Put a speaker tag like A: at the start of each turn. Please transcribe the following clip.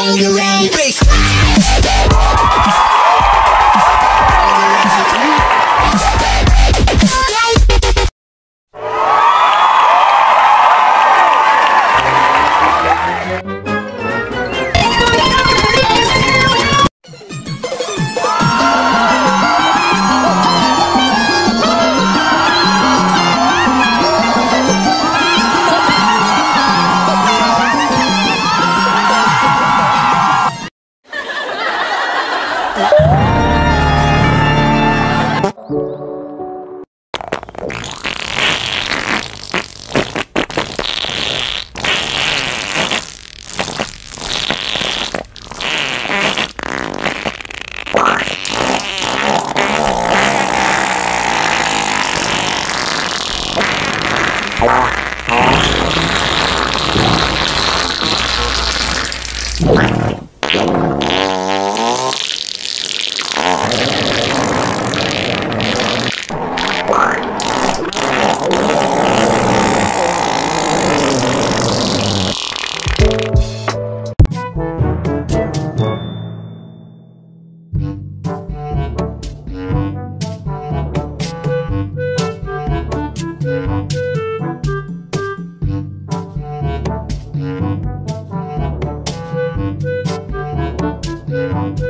A: on your right. Música